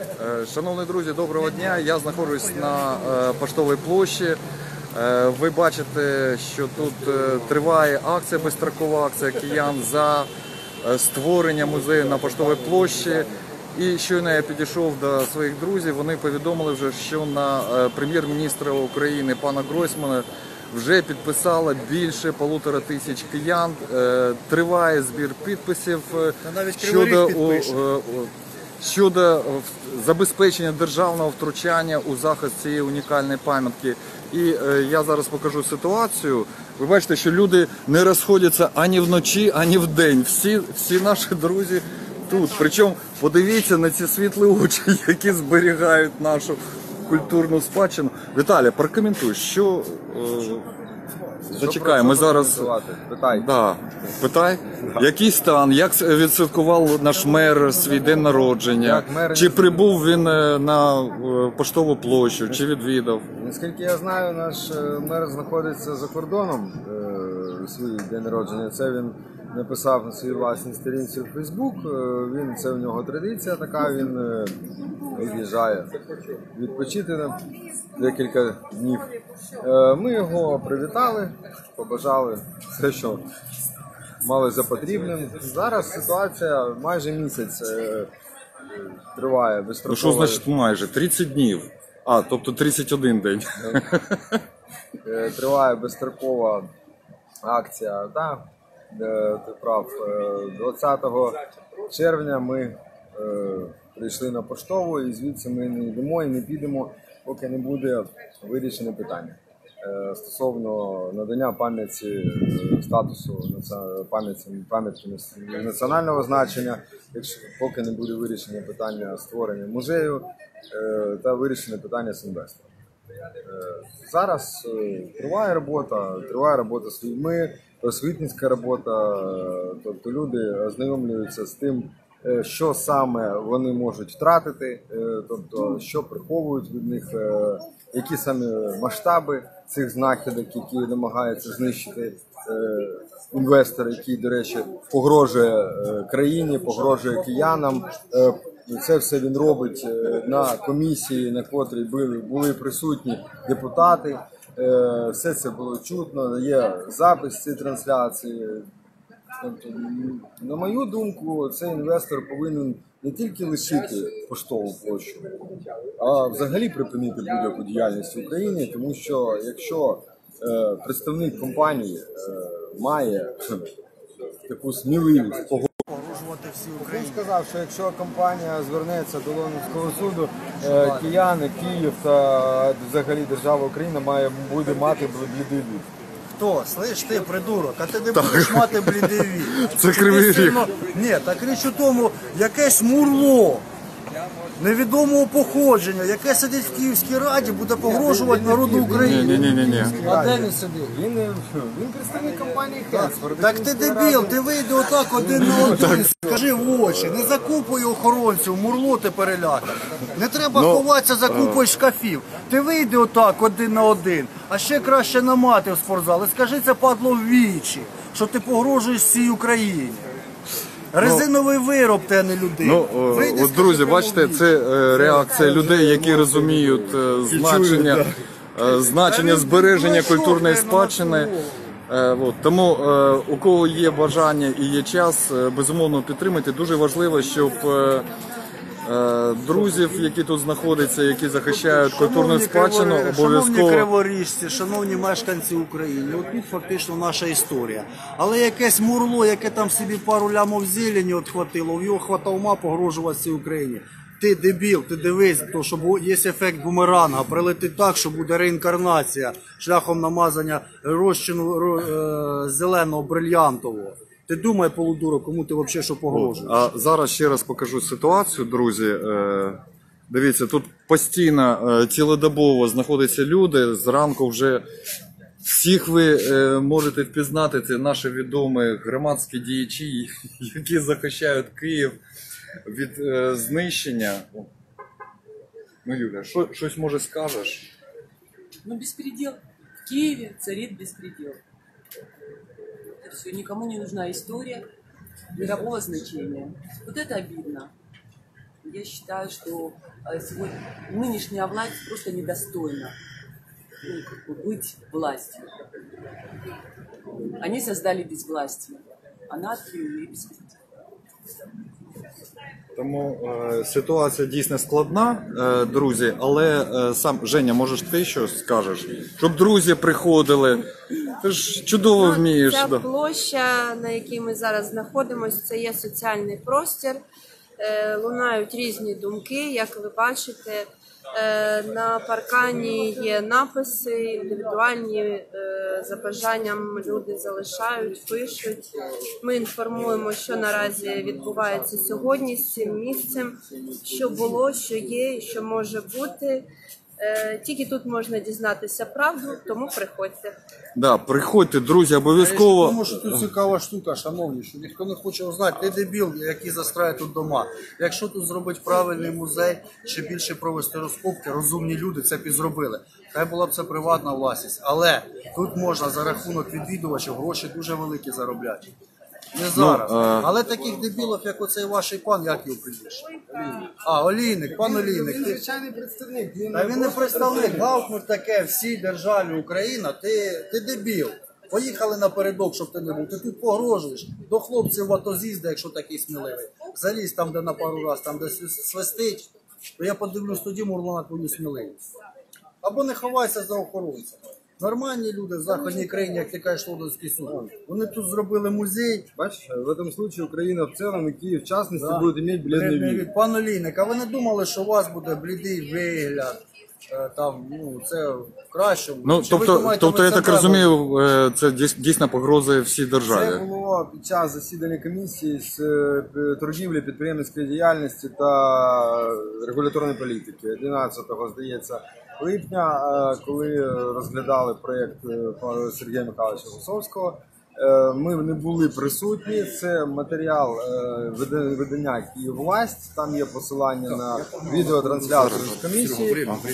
Е, Шановні друзі, доброго дня. Я знаходжусь на е, поштовій площі. Е, Ви бачите, що тут триває акція, безстрокова акція киян за створення музею на поштовій площі. І щойно я підійшов до своїх друзів. Вони повідомили вже, що на прем'єр-міністра України пана Гройсмана вже підписало більше полутора тисяч киян. Триває збір підписів щодо Е, щодо е, забезпечення державного втручання у захист цієї унікальної пам'ятки. І е, я зараз покажу ситуацію. Ви бачите, що люди не розходяться ані вночі, ані вдень. Всі, всі наші друзі тут. Причому подивіться на ці світлі очі, які зберігають нашу культурну спадщину. Віталя, прокоментуй, що. Зачекай, ми зараз. Питай. Да. Питай, який стан, як відсвяткував наш мер свій день народження? Мер- Чи прибув він е, на е, поштову площу, чи відвідав? Наскільки я знаю, наш е, мер знаходиться за кордоном е, свій день народження. Це він написав на своїй власній сторінці в Фейсбук. Е, Він це в нього традиція така. Він е, від'їжджає відпочити на декілька днів. Е, Ми його привітали, побажали все, що мали за потрібним. Зараз ситуація майже місяць триває Ну що значить майже? 30 днів. А, тобто 31 день. Триває безстрокова акція. Да, ти прав. Е, 20 червня ми е, прийшли на поштову і звідси ми не йдемо і не підемо, поки не буде вирішене питання. Е, Стосовно надання пам'ятці е, статусу пам'ятці пам'ятки національного значення, якщо поки не буде вирішено питання створення музею е, та вирішене питання з інвестором. Е, Зараз е, триває робота, триває робота з людьми, просвітницька робота. е, Тобто люди ознайомлюються з тим, е, що саме вони можуть втратити, е, тобто що приховують від них, які саме масштаби цих знахідок, які намагаються знищити інвестор, який, до речі, погрожує країні, погрожує киянам. Це все він робить на комісії, на котрій були присутні депутати. Е, Все це було чутно. Є запис цієї трансляції. Тобто, на мою думку, цей інвестор повинен не тільки лишити поштову площу, а взагалі припинити будь-яку діяльність в Україні, тому що якщо е, представник компанії е, має таку сміливість погодити Погрожувати всі він Україні. Сказав, що якщо компанія звернеться до Лондонського суду, е, кияни, Київ та взагалі держава Україна має буде мати блідий від. Хто? Слиш ти, придурок, а ти не будеш мати блідові. Це Кривий Ріг. Ні, так річ у тому, якесь мурло. Невідомого походження, яке сидить в Київській раді, буде погрожувати народу України. ні, ні, ні. А де він сидить? Він, е, він представник компанії Хекс. Так ти дебіл, ти вийди отак один на один, скажи в очі, не закупуй охоронців, мурло ти перелякане. Не треба Ну, ховатися за купою шкафів. Ти вийди отак один на один, а ще краще на мати в спортзал. І скажи це падло в вічі, що ти погрожуєш всій Україні. Резиновий вироб, те не людина. Ну, о, Вийди, от, скажи друзі, прямо бачите, в це е, реакція людей, які розуміють е, значення, е, значення збереження культурної спадщини. Е, от, тому е, у кого є бажання і є час, е, безумовно підтримати. Дуже важливо, щоб е, е, друзів, які тут знаходяться, які захищають культурну спадщину, криворі- Шановні обов'язково. криворіжці, шановні мешканці України, от тут фактично наша історія. Але якесь мурло, яке там собі пару лямов зелені отхватило, в його хватав ума погрожувати Україні. Ти дебіл, ти дивись, то що бу- є ефект бумеранга, прилетить так, що буде реінкарнація шляхом намазання розчину ро- е, зеленого брильянтового. Ти думай, полудуро, кому ти взагалі що погрожуєш? А зараз ще раз покажу ситуацію, друзі. Е, Дивіться, тут постійно е, цілодобово знаходяться люди. Зранку вже всіх ви е, можете впізнати. Це наші відомі громадські діячі, які захищають Київ від е, знищення. Ну, Юля, що, щось може скажеш? Ну, беспредел. В Киеве царит беспредел Это все. Никому не нужна история мирового значения. Вот это обидно. я считаю, что э, сегодня нынешняя власть просто недостойна ну, как бы быть властью. Они создали безвластие, анархию и беспредел. Тому е, ситуація дійсно складна, е, друзі, але е, сам Женя, можеш ти що скажеш? Щоб друзі приходили. ти ж чудово Ну, вмієш. Ця да. площа, на якій ми зараз знаходимося, це є соціальний простір. Е, Лунають різні думки, як ви бачите. Е, На паркані є написи, індивідуальні е, за бажанням люди залишають, пишуть. Ми інформуємо, що наразі відбувається сьогодні з цим місцем, що було, що є, що може бути. Е, Тільки тут можна дізнатися правду, тому приходьте. Да, приходьте, друзі, обов'язково. Тому що тут цікава штука, шановні, що ніхто не хоче узнати, ти дебіл, який застрає тут дома. Якщо тут зробити правильний музей, чи більше провести розкопки, розумні люди це б і зробили. Хай була б це приватна власність. Але тут можна за рахунок відвідувачів гроші дуже великі заробляти. Не зараз. Ну, е, Але таких дебілів, як оцей ваш пан, як його прізвище? А, Олійник, пан Олійник. Ти... Звичайний представник. Він Та він не представник, гавкнуть таке всій державі Україна, ти, ти дебіл. Поїхали напередок, щоб ти не був. Ти тут погрожуєш. До хлопців в АТО з'їзди, якщо такий сміливий. Залізь там, де на пару раз, там, де свистить, то я подивлюсь тоді Мурло на твою сміливість. Або не ховайся за охоронця. Нормальні люди в західній країні, як ти кажеш, Лодовський суд. Вони тут зробили музей. Бачиш, в этом случае Украина в целом и Киев в частности Да. будет иметь бледный вид. Пан Олійник, а ви не думали, що у вас буде блідий вигляд? Е, Там, ну, це в кращому. Ну, Чи ви тобто, думаєте, тобто ми я це так треба? розумію, е, це дійс- дійсно погрозує всій Це державі. було під час засідання комісії з е, п- торгівлі, підприємницької діяльності та регуляторної політики 11-го, здається, липня, е, коли розглядали проєкт е, Сергія Михайловича Гусовського. Е, Ми не були присутні. Це матеріал вида- видання Київвласть. Там є посилання на відеотрансляцію з комісії.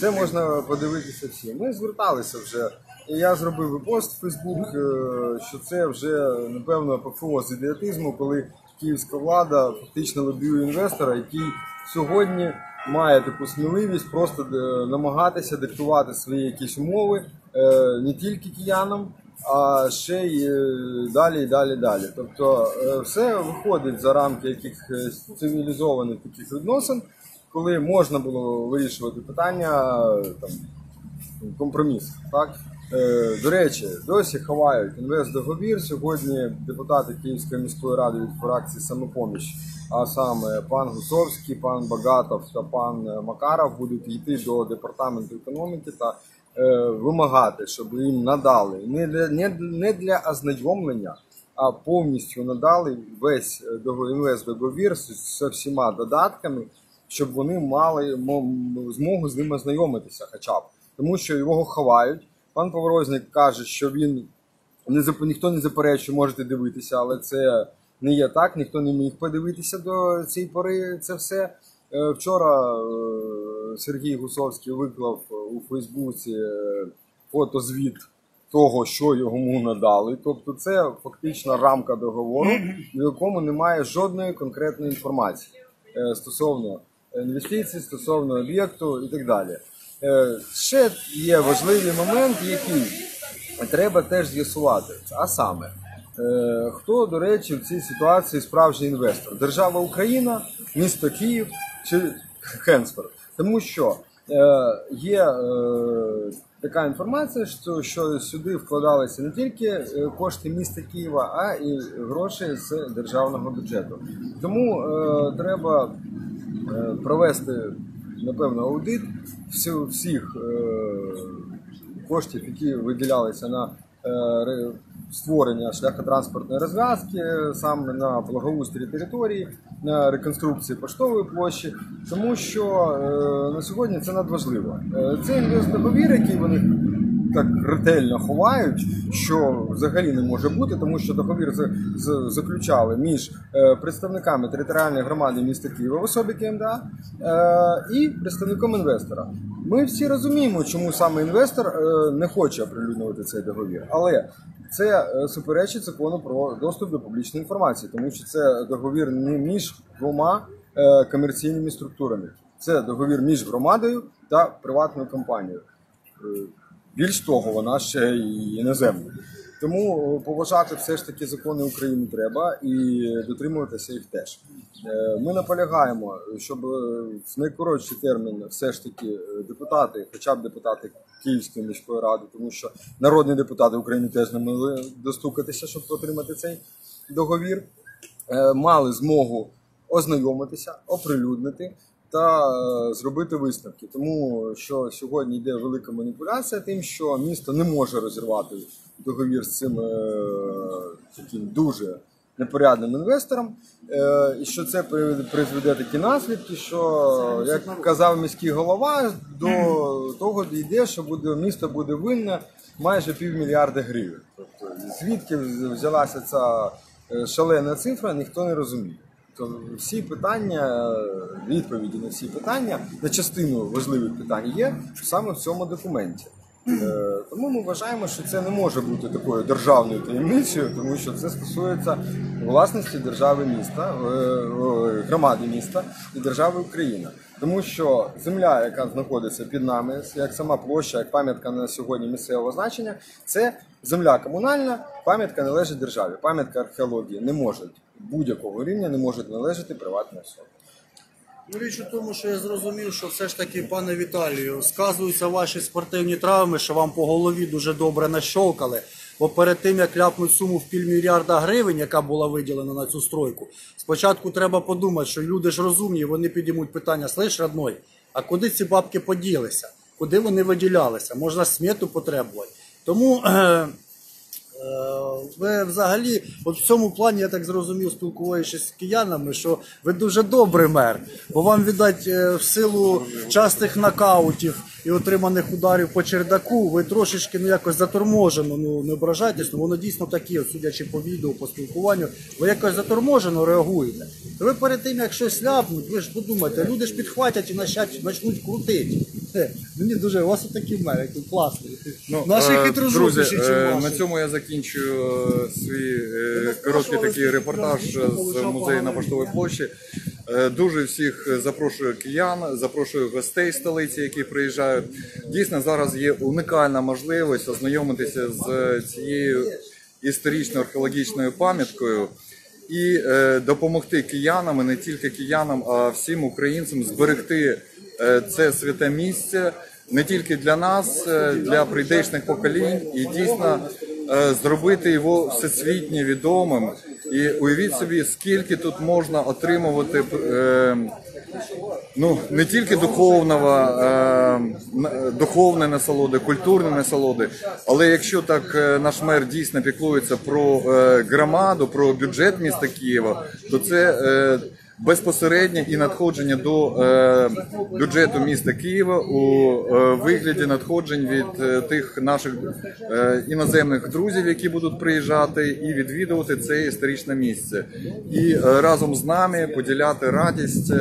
Це можна подивитися всі. Ми зверталися вже. Я зробив пост в Фейсбук, що це вже напевно апофеоз ідіотизму, коли київська влада фактично лобіює інвестора, який сьогодні має таку сміливість просто е, намагатися диктувати свої якісь умови е, не тільки киянам, а ще й е, далі, і далі, далі. Тобто все виходить за рамки якихось цивілізованих таких відносин, коли можна було вирішувати питання там компроміс. Так? До речі, досі ховають інвестдоговір. Сьогодні депутати Київської міської ради від фракції самопоміч, а саме пан Гусовський, пан Багатов та пан е, Макаров будуть йти до департаменту економіки та е, вимагати, щоб їм надали не для, не, не для ознайомлення, а повністю надали весь е, дого- інвестдоговір з, з всіма додатками, щоб вони мали змогу з ним ознайомитися, хоча б тому що його ховають. Пан Поворозник каже, що він не ніхто не заперечує, можете дивитися, але це не є так. Ніхто не міг подивитися до цієї пори. Це все. Е, Вчора е, Сергій Гусовський виклав у Фейсбуці е, фотозвіт того, що йому надали. Тобто, це фактично рамка договору, в якому немає жодної конкретної інформації стосовно інвестицій, стосовно об'єкту і так далі. Ще є важливий момент, який треба теж з'ясувати. А саме, хто, до речі, в цій ситуації справжній інвестор? Держава Україна, місто Київ чи Хенсфорд? Тому що е, є е, така інформація, що, сюди вкладалися не тільки е, кошти міста Києва, а і гроші з державного бюджету. Тому е, треба е, провести напевно аудит всіх е, коштів, які виділялися на е, створення шляхотранспортної розв'язки, е, саме на благоустрій території, на реконструкції поштової площі, тому що е, на сьогодні це надважливо. Е, Це інвестдоговір, який вони так ретельно ховають, що взагалі не може бути, тому що договір заключали між представниками територіальної громади міста Києва в особі КМДА і представником інвестора. Ми всі розуміємо, чому саме інвестор не хоче оприлюднювати цей договір, але це е, суперечить закону про доступ до публічної інформації, тому що це договір не між двома е, комерційними структурами. Це договір між громадою та приватною компанією. Е, Більш того, вона ще й іноземна. Тому е, поважати все ж таки закони України треба і дотримуватися їх теж. Е, Ми наполягаємо, щоб е, в найкоротший термін все ж таки депутати, хоча б депутати Київської міської ради, тому що народні депутати України теж не могли достукатися, щоб отримати цей договір, мали змогу ознайомитися, оприлюднити та е, зробити висновки. Тому що сьогодні йде велика маніпуляція тим, що місто не може розірвати договір з цим е, таким дуже непорядним інвестором, е, і що це при- призведе такі наслідки, що як казав міський голова, до того дійде, що буде місто буде винне майже півмільярда гривень. Тобто звідки взялася ця шалена цифра, ніхто не розуміє. То всі питання, відповіді на всі питання, на частину важливих питань є саме в цьому документі. Е, Тому ми вважаємо, що це не може бути такою державною таємницею, тому що це стосується власності держави міста, е, е, громади міста і держави Україна. Тому що земля, яка знаходиться під нами, як сама площа, як пам'ятка на сьогодні місцевого значення, це земля комунальна, пам'ятка належить державі. Пам'ятка археології не може будь-якого рівня не може належати приватній особі. Ну, річ у тому, що я зрозумів, що все ж таки, пане Віталію, сказуються ваші спортивні травми, що вам по голові дуже добре нащолкали. Бо перед тим, як ляпнуть суму в півмільярда гривень, яка була виділена на цю стройку, спочатку треба подумати, що люди ж розумні, вони підіймуть питання, слиш, родной, а куди ці бабки поділися? Куди вони виділялися? Можна смету потребувати. Тому е, Ви взагалі, от в цьому плані я так зрозумів, спілкуючись з киянами, що ви дуже добрий мер, бо вам віддать е, в силу частих нокаутів і отриманих ударів по чердаку, ви трошечки ну якось заторможено, ну не ображайтесь, ну воно дійсно такі, от, судячи по відео, по спілкуванню, ви якось заторможено реагуєте. Ви перед тим, як щось ляпнуть, ви ж подумайте, люди ж підхватять і начать, почнуть крутити. Мені дуже у вас такі мер, який класний. Наші е, хитрожопіші, чим е, ваші. на цьому я закінчую е, свій е, короткий такий репортаж з музею на Поштовій площі. Е, Дуже всіх запрошую киян, запрошую гостей столиці, які приїжджають. Дійсно, зараз є унікальна можливість ознайомитися з цією історично-археологічною пам'яткою і е, допомогти киянам, і не тільки киянам, а всім українцям зберегти це святе місце не тільки для нас, е, для прийдешних поколінь, і дійсно е, зробити його всесвітньо відомим. І уявіть собі, скільки тут можна отримувати. Е, Ну, не тільки духовного, е, н- насолоди, культурної насолоди, але якщо так е, наш мер дійсно піклується про е, громаду, про бюджет міста Києва, то це безпосереднє і надходження до е, бюджету міста Києва у е, вигляді надходжень від е, тих наших іноземних друзів, які будуть приїжджати і відвідувати це історичне місце, і разом з нами поділяти радість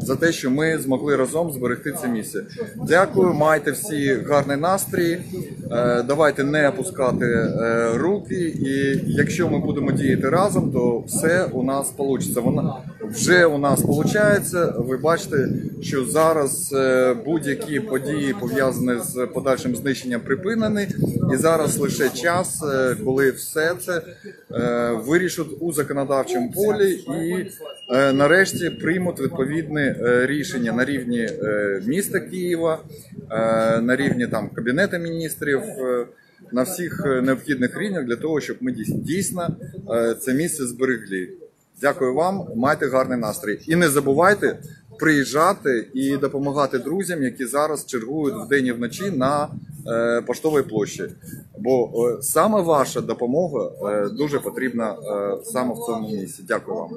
за те, що ми змогли разом зберегти це місце. Дякую, майте всі гарний настрій. Давайте не опускати руки, і якщо ми будемо діяти разом, то все у нас вийде. Вона вже у нас виходить. Ви бачите, що зараз е, будь-які події пов'язані з подальшим знищенням припинені, і зараз лише час, е, коли все це е, вирішать у законодавчому полі і нарешті приймуть відповідне рішення на рівні міста Києва, на рівні там кабінету міністрів. На всіх необхідних рівнях для того, щоб ми дійсно це місце зберегли. Дякую вам, майте гарний настрій. І не забувайте приїжджати і допомагати друзям, які зараз чергують вдень і вночі на е, поштовій площі. Бо е, саме ваша допомога е, дуже потрібна е, саме в цьому місці. Дякую вам.